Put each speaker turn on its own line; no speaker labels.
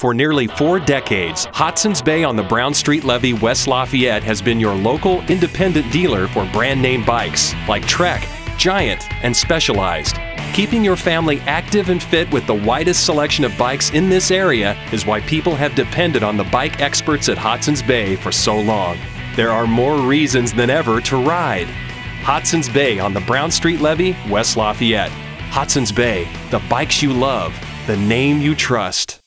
For nearly four decades, Hodson's Bay on the Brown Street Levee West Lafayette has been your local independent dealer for brand name bikes like Trek, Giant, and Specialized. Keeping your family active and fit with the widest selection of bikes in this area is why people have depended on the bike experts at Hodson's Bay for so long. There are more reasons than ever to ride. Hodson's Bay on the Brown Street Levee West Lafayette. Hodson's Bay, the bikes you love, the name you trust.